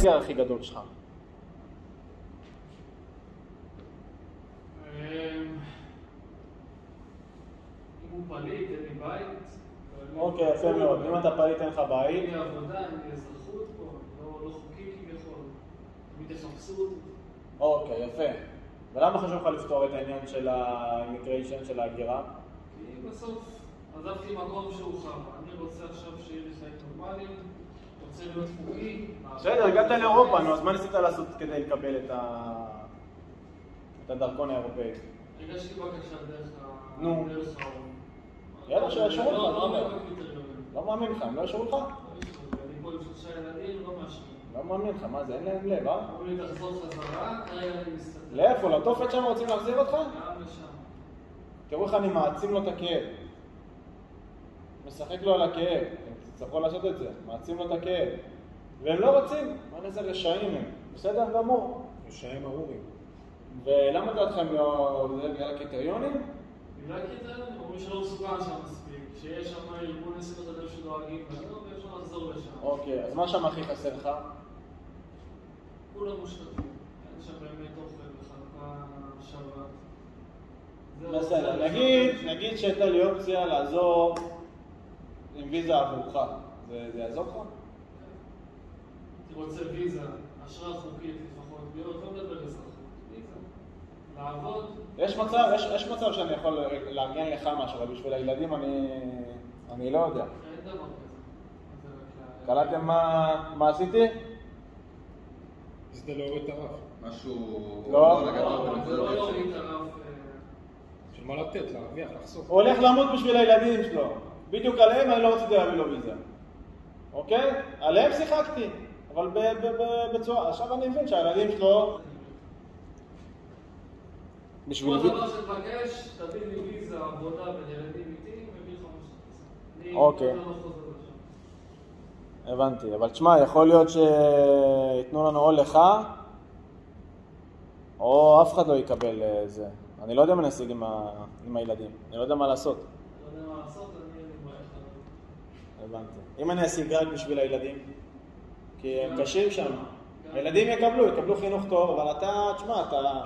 האתגר הכי גדול שלך? בית. אוקיי, יפה מאוד. אם אתה פליט אין לך בית, אין לי עבודה, אין לי אזרחות פה, לא- לא חוקי כביכול. תמיד יחפשו אותי. אוקיי, יפה. ולמה חשוב לך לפתור את העניין של ה-immigration, של ההגירה? כי בסוף עזבתי מקום שהוא חם. אני רוצה עכשיו שיהיה לי חיים נורמליים, רוצה להיות חוקי. בסדר, הגעת לאירופה, נו, אז מה ניסית לעשות כדי לקבל את הדרכון האירופאי? הגשתי בקשה דרך ה... נו. דרך האו"ם. יאללה, שיאשרו לך, לא- מה לא אומר? לא מאמין לך, הם לא ישרו לך? לא לא. לא מאמין לך, מה זה, אין להם לב, אה? אמרו לי תחזור חזרה, כרגע אני מסתכל. לאיפה? לתופת שם רוצים להחזיר אותך? גם לשם. תראו איך אני מעצים לו את הכאב. משחק לו על הכאב, הם תצטרכו לעשות את זה, מעצים לו את הכאב. והם לא רוצים, מה איזה רשעים הם. בסדר גמור. רשעים ארורים. ולמה דעתכם לא... זה בגלל הקריטריונים? בגלל קריטריונים, אומרים שלא מסוכן שם מספיק, שיש שם ארגון עסק חדש שדואגים ואפשר לחזור לשם. אוקיי, אז מה שם הכי חסר לך? כולם מושחתים. אין שם באמת אוכל וחלוקה שווה. זה בסדר, רוצה נגיד. נגיד שהייתה לי אופציה לעזור עם ויזה עבורך. זה זה יעזור לך? הייתי רוצה ויזה, אשרה חוקית לפחות, להיות, לא מדבר אזרחות. ויזה. לעבוד, יש מצב, יש, יש מצב שאני יכול לארגן לך משהו, אבל בשביל הילדים אני, אני לא יודע. אין דבר כזה. זה קלטתם מה, מה עשיתי? ניסית להוריד את הרף. משהו... לא. לגעת לא, בנקודות זה לא. להוריד את הרף. אה, של מה לתת, להרוויח, לחסוך. הוא הולך למות בשביל הילדים שלו. בדיוק עליהם אני לא רציתי להביא לו ויזה. אוקיי? עליהם שיחקתי. אבל בצורה... עכשיו אני מבין שהילדים שלו... בשביל כל. דבר שתבקש, תביא לי ויזה, עבודה בין ילדים איתי, מביא לך. אני אוקיי. לא. הבנתי, אבל תשמע, יכול להיות שייתנו לנו או לך, או אף אחד לא יקבל אה, זה. אני לא יודע מה נשיג עם, ה... עם הילדים, אני לא יודע מה לעשות. לא יודע מה לעשות, אני אין לי בעיה איך לעבוד. הבנתי. אם אני אשיג רק בשביל הילדים, כי הם קשים שם. הילדים יקבלו, יקבלו חינוך טוב, אבל אתה, תשמע, אתה,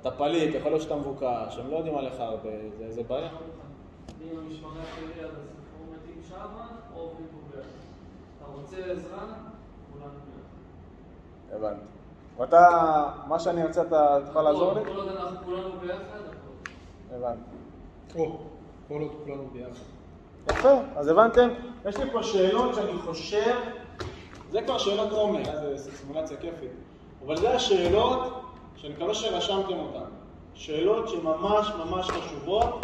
אתה פליט, יכול להיות שאתה מבוקש, הם לא יודעים עליך הרבה, זה, זה בעיה. אני עם המשפחה שלי הסוף, או מתים שמה, או ביחד. אתה רוצה עזרה? כולנו ביחד. הבנתי. ואתה, מה שאני ארצה, אתה תוכל לעזור לי? כל עוד אנחנו כולנו ביחד, הכל. הבנתי. או, כל עוד כולנו ביחד. יפה, אז הבנתם? יש לי פה שאלות שאני חושב, זה כבר שאלות עומק, זה סימולציה כיפית, אבל זה השאלות שאני מקווה שרשמתם אותן. שאלות שממש ממש חשובות